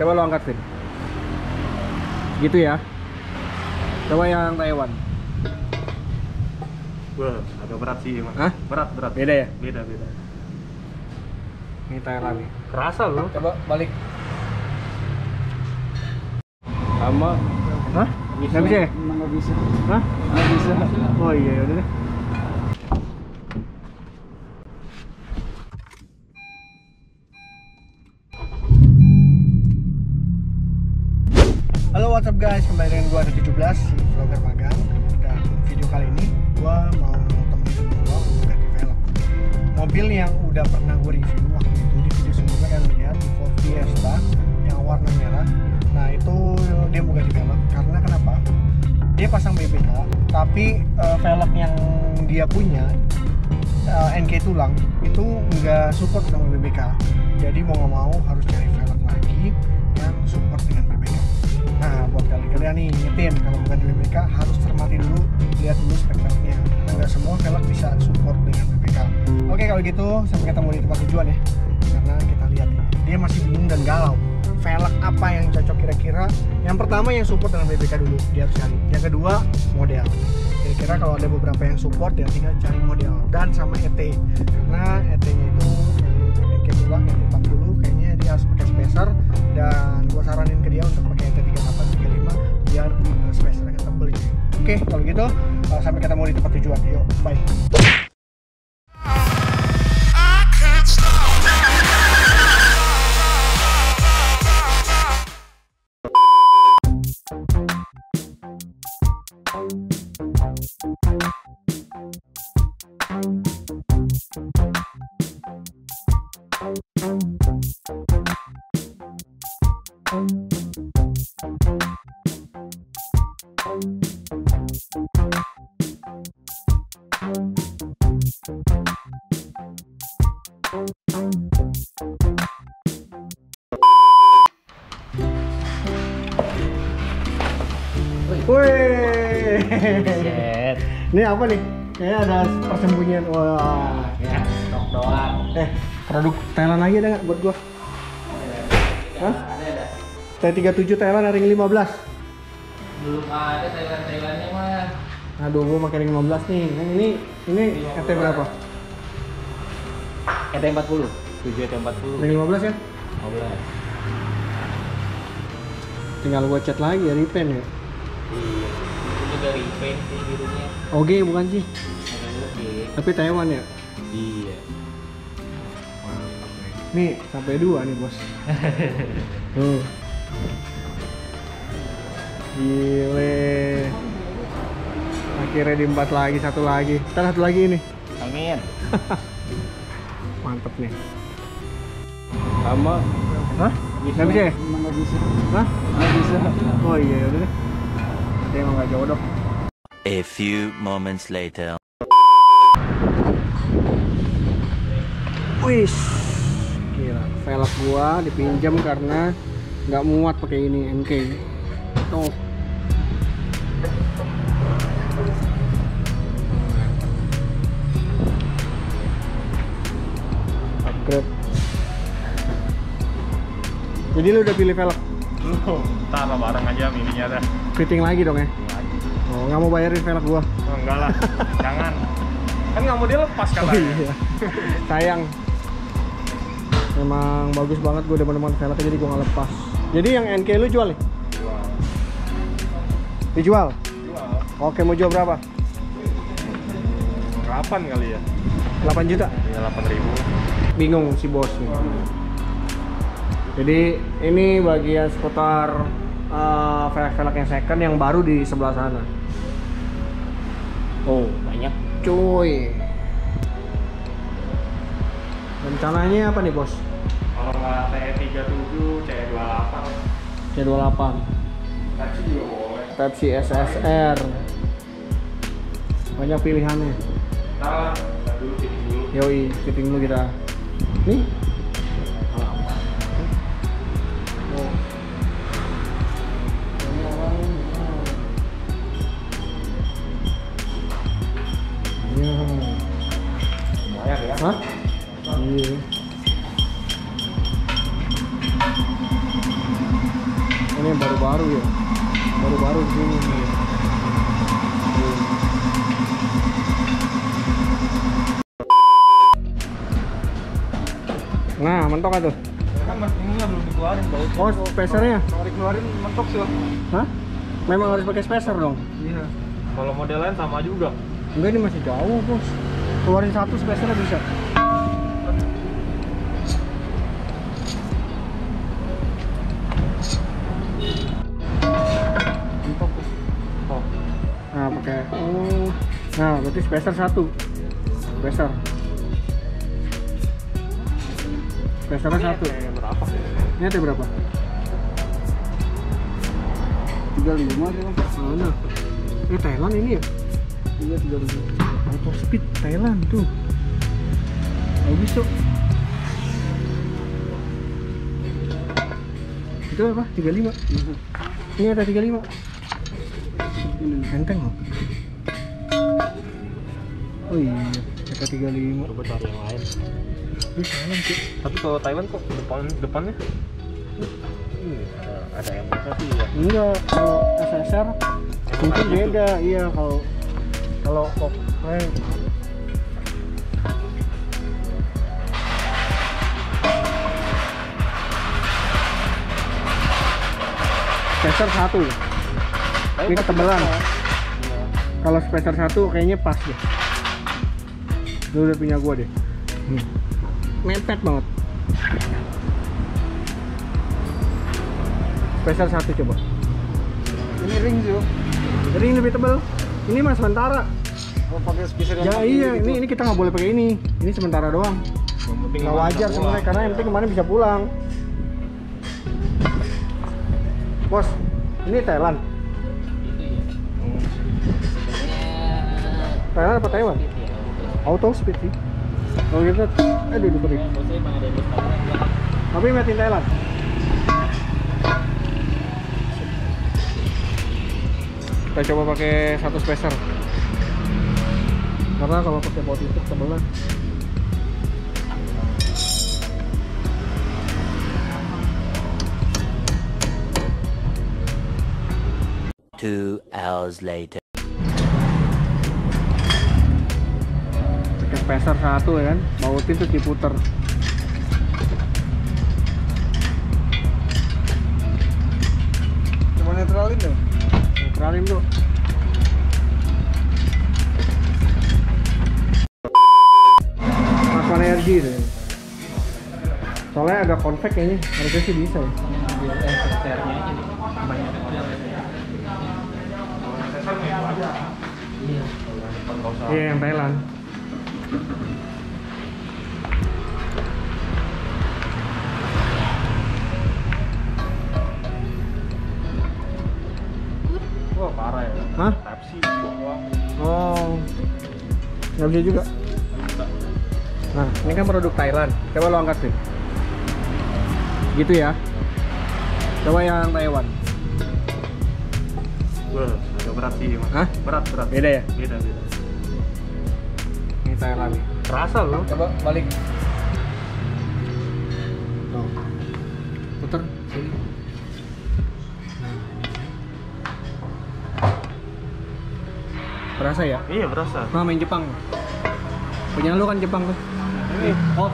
Coba lo angkat Vin. Gitu ya. Coba yang Taiwan. Wah, agak berat sih emang. Hah? Berat, berat. Beda ya? Beda, beda. Ini Thailand nih. Kerasa loh. Coba balik. Sama. Hah? Nggak bisa ya? Nggak bisa. Hah? Nggak bisa. Oh iya, udah deh. What's up guys, kembali dengan gua ada 17 vlogger magang. Dan video kali ini gua mau temenin gua untuk ganti velg Mobil yang udah pernah gue review waktu itu di video sebelumnya kalian lihat di Ford Fiesta yang warna merah. Nah itu dia mau ganti velg karena kenapa? Dia pasang BBK tapi eh, velg yang dia punya eh, NK tulang itu nggak support sama BBK jadi mau nggak mau harus cari velg buat kalian-kalian nih ingetin kalau bukan di BPK harus cermati dulu lihat dulu spek-speknya. Karena nggak semua velg bisa support dengan BPK oke kalau gitu sampai ketemu di tempat tujuan ya. Karena kita lihat dia masih bingung dan galau. Velg apa yang cocok kira-kira? Yang pertama yang support dengan BPK dulu dia harus cari. Yang kedua model. Kira-kira kalau ada beberapa yang support ya tinggal cari model. Dan sama ET karena ET nya itu yang ke-2 yang 40 kayaknya dia harus pakai spacer. Dan gue saranin ke dia untuk pakai ET. Oke kalau gitu uh, sampai ketemu di tempat tujuan. Yuk bye Wih, ini apa nih? Kayaknya ada persembunyian. Wah, Ya, stok doang. eh produk Thailand lagi ada nggak buat gua? Hah? Ada ada. T37 Thailand ring 15 Belum ada Thailand Thailandnya mah. Aduh, gua pakai ring 15 nih. Yang ini ini ET berapa? ET 40. 7 ET 40. Ring 15 ya? 15. Tinggal gua cat lagi ya repaint ya. Itu juga repaint sih birunya. Oke, bukan sih. Oke. Tapi Taiwan ya. Iya. Nih, sampai dua nih, Bos. Tuh. Gile. Akhirnya di empat lagi, satu lagi. Ntar satu lagi ini. Amin. Mantep nih. Sama. Hah? Nggak bisa ya? Nggak bisa. Hah? Nggak bisa. Oh iya, udah deh. Dia emang nggak jodoh. A few moments later. Wis. Gila, velg gua dipinjam karena nggak muat pakai ini NK. Tuh. Upgrade. Jadi lu udah pilih velg? Belum. Ntar lah bareng aja mininya dah. Fitting lagi dong ya? Oh, nggak mau bayarin velg gua. Oh, enggak lah. Jangan. Kan nggak mau dilepas Oh katanya. iya. Sayang. Memang bagus banget gue demen-demen velgnya jadi gue nggak lepas. Jadi yang NK lu jual nih? Jual. Dijual? Jual. Oke mau jual berapa? Kapan kali ya? 8 juta? Ya 8 ribu. Bingung si bos nih. Jadi ini bagian seputar uh, velg-velg yang second yang baru di sebelah sana. Oh, banyak. Cuy. Rencananya apa nih bos? Kalau nggak T37, C28. C28 Taksi juga boleh. Pepsi SSR banyak pilihannya. Ntar dulu fitting dulu. yoi fitting dulu kita nih ini baru-baru ya. Baru-baru di sini nih Tuh. nah mentok tuh kan belum dikeluarin oh spacernya? Kalau dikeluarin mentok sih hah? Memang harus pakai spacer dong? Iya. Kalau model lain sama juga. Enggak ini masih jauh bos. Keluarin satu spacernya bisa nah berarti spacer satu. Spacer. Spacernya satu. berapa? Ini ada berapa? 35 sih bang mana? Ini Thailand ini ya? Iya 35 auto speed Thailand tuh. Bagus tuh itu apa? 35 ini ada 35 enteng loh oh iya ada 35 coba cari yang lain. Thailand sih tapi kalau Thailand kok depan depannya? Ini ada ada yang biasa sih ya? Enggak kalau SSR mungkin beda. Iya kalau kalau kok spacer satu. Ini ketebalan. kalau spacer satu kayaknya pas deh lu udah punya gua deh. Nih mepet banget. Spacer satu coba. Ini ring sih ring lebih tebal ini mah sementara. Kalau pakai ya iya ini ini kita nggak boleh pakai ini. Ini sementara doang. Nggak wajar sebenarnya karena yang penting kemarin bisa pulang. Bos ini Thailand. Ya. Thailand apa Taiwan auto speed sih. Kalau kita yang Instagram juga tapi made in Thailand. Kita coba pakai satu spacer. Karena kalau pakai bot itu tebelnya Two hours later. Spacer satu ya kan? Bautin terus diputer. Cuma netralin dong? Netralin tuh Aqua energy tuh soalnya agak convex kayaknya. Harusnya sih bisa ya. Biar deh banyak iya yang Thailand wah parah ya. Hah? Oh. Nggak bisa juga? Nah ini kan produk Thailand. Coba lo angkat sih. Gitu ya. Coba yang Taiwan. Wah, agak berat sih mas. Hah? berat berat. Beda ya? Beda beda nih terasa loh coba balik. Tuh. puter sini. Berasa ya? Iya berasa nah main Jepang. Punya lu kan Jepang tuh. Ini oh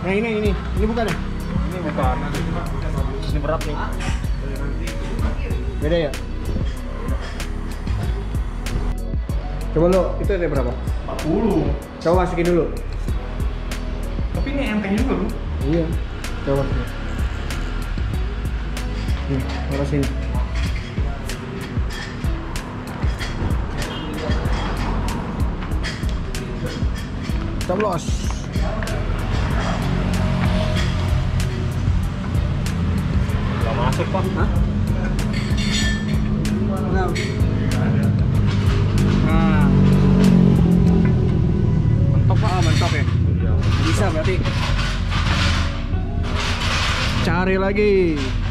nah ini ini. Ini bukan ya? Ini bukan. Ini berat nih. Beda ya? Coba lu itu ada berapa? 40 coba masukin dulu. Tapi ini enteng juga lu iya. Coba. Sini nih taruh sini coblos. Gak masuk pak. Hah? Nah. Cari lagi.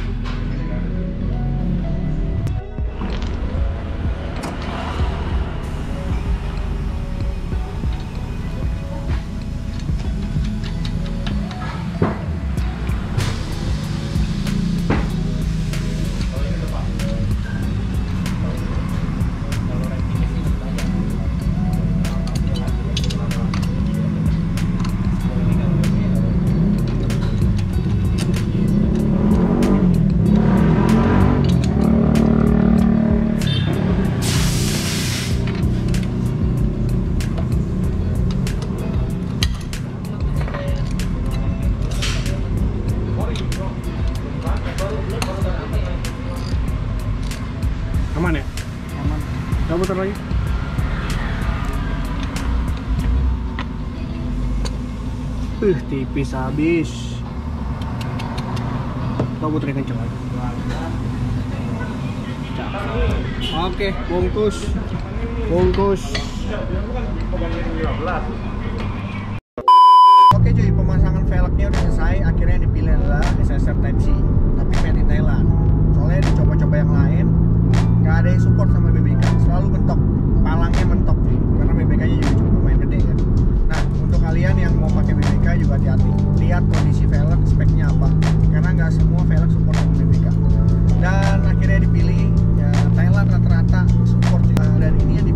Putar lagi. Uh, tipis habis. Coba puterin kenceng lagi. Oke, bungkus. Bungkus. Oke cuy, pemasangan velgnya udah selesai. Akhirnya yang dipilih adalah SSR Type C, tapi made in Thailand. Soalnya dicoba-coba yang lain, nggak ada yang support sama BBK. Selalu mentok, palangnya mentok cuy, karena BBK-nya juga cukup lumayan gede kan. Nah, untuk kalian yang mau pakai BBK juga hati-hati. Lihat kondisi velg, speknya apa, karena nggak semua velg support sama BBK. Dan akhirnya dipilih ya Thailand rata-rata support dan ini yang dipilih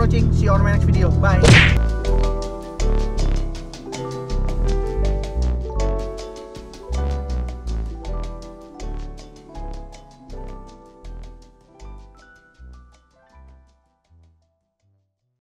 watching. See you on my next video. Bye.